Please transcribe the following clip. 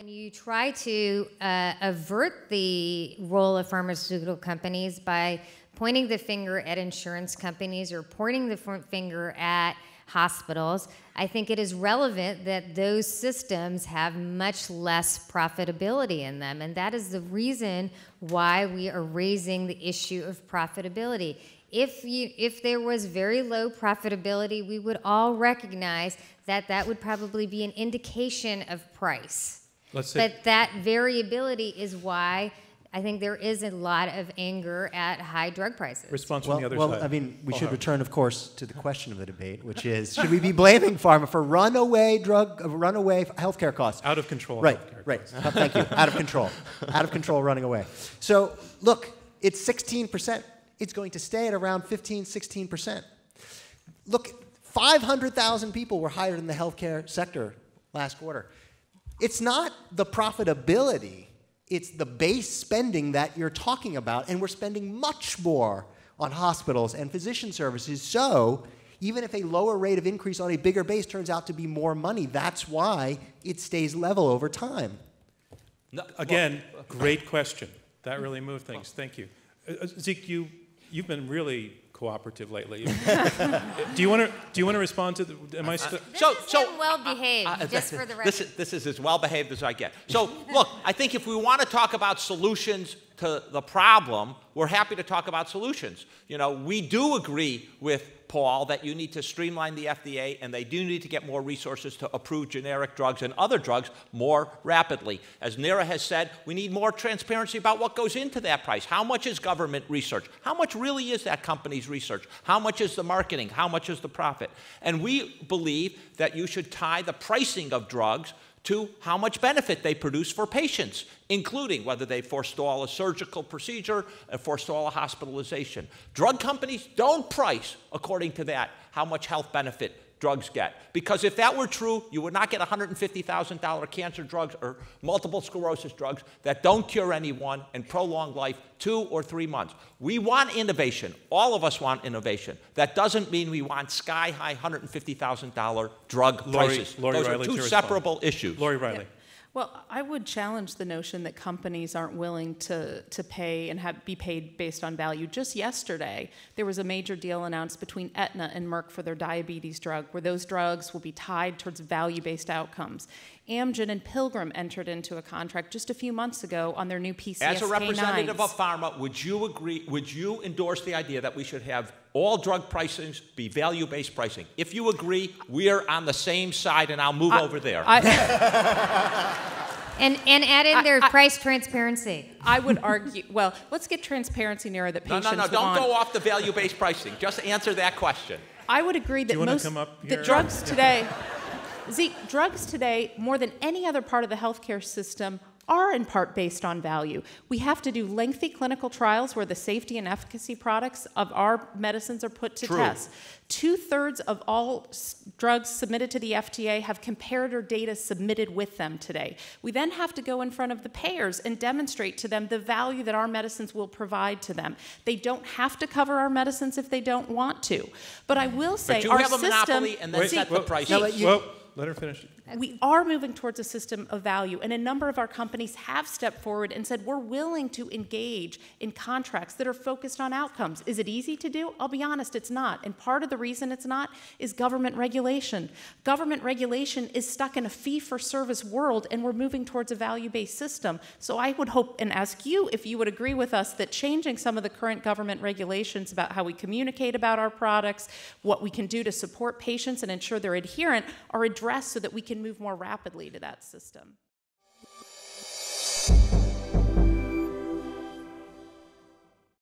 when you try to uh, avert the role of pharmaceutical companies by pointing the finger at insurance companies or pointing the finger at hospitals, I think it is relevant that those systems have much less profitability in them. And that is the reason why we are raising the issue of profitability. If, you, if there was very low profitability, we would all recognize that that would probably be an indication of price. Let's say, But that variability is why I think there is a lot of anger at high drug prices. response from the other well side. I mean, we Paul should Howard. return, of course, to the question of the debate, which is, should we be blaming pharma for runaway drug, runaway healthcare costs? Out of control Right, right. costs. Uh, Thank you. Out of control. Out of control, running away. So, look, it's 16%. It's going to stay at around 15, 16%. Look, 500,000 people were hired in the healthcare sector last quarter. It's not the profitability, it's the base spending that you're talking about, and we're spending much more on hospitals and physician services. So, even if a lower rate of increase on a bigger base turns out to be more money, that's why it stays level over time. No, Again, great question. That really moved things. Thank you. Uh, uh, Zeke, you, you've been really cooperative lately. do you want to do you want to respond to the? Am I? St- This So- is so- well behaved, Uh, just for the record. This is, this is as well behaved as I get. So, look, I think if we want to talk about solutions to the problem, we're happy to talk about solutions. You know, we do agree with Paul that you need to streamline the FDA and they do need to get more resources to approve generic drugs and other drugs more rapidly. As Neera has said, we need more transparency about what goes into that price. How much is government research? How much really is that company's research? How much is the marketing? How much is the profit? And we believe that you should tie the pricing of drugs to how much benefit they produce for patients, including whether they forestall a surgical procedure and forestall a hospitalization. Drug companies don't price according to that how much health benefit drugs get. Because if that were true, you would not get $150,000 cancer drugs or multiple sclerosis drugs that don't cure anyone and prolong life two or three months. We want innovation. All of us want innovation. That doesn't mean we want sky high $150,000 drug Lori- prices. Lori Those Reilly are to two respond. separable issues. Lori Reilly. Well, I would challenge the notion that companies aren't willing to, to pay and have, be paid based on value. Just yesterday, there was a major deal announced between Aetna and Merck for their diabetes drug, where those drugs will be tied towards value based outcomes. Amgen and Pilgrim entered into a contract just a few months ago on their new PCSK9s. As a representative of pharma, would you agree, would you endorse the idea that we should have all drug pricings be value-based pricing? If you agree, we are on the same side, and I'll move over there. I, and, and add in their price transparency. I would argue, well, let's get transparency nearer that no, patients no, no, no, don't want. go off the value-based pricing. Just answer that question. I would agree that most come up the drugs today, Zeke, drugs today, more than any other part of the healthcare system, are in part based on value. We have to do lengthy clinical trials where the safety and efficacy products of our medicines are put to True. test. Two thirds of all s- drugs submitted to the FDA have comparator data submitted with them today. We then have to go in front of the payers and demonstrate to them the value that our medicines will provide to them. They don't have to cover our medicines if they don't want to. But I will say But you our have a system, monopoly and then Wait, set the well, price. No, you- well, let her finish. we are moving towards a system of value, and a number of our companies have stepped forward and said we're willing to engage in contracts that are focused on outcomes. Is it easy to do? I'll be honest, it's not. And part of the reason it's not is government regulation. Government regulation is stuck in a fee for service world, and we're moving towards a value based system. So I would hope and ask you if you would agree with us that changing some of the current government regulations about how we communicate about our products, what we can do to support patients and ensure they're adherent, are addressed so that we can move more rapidly to that system.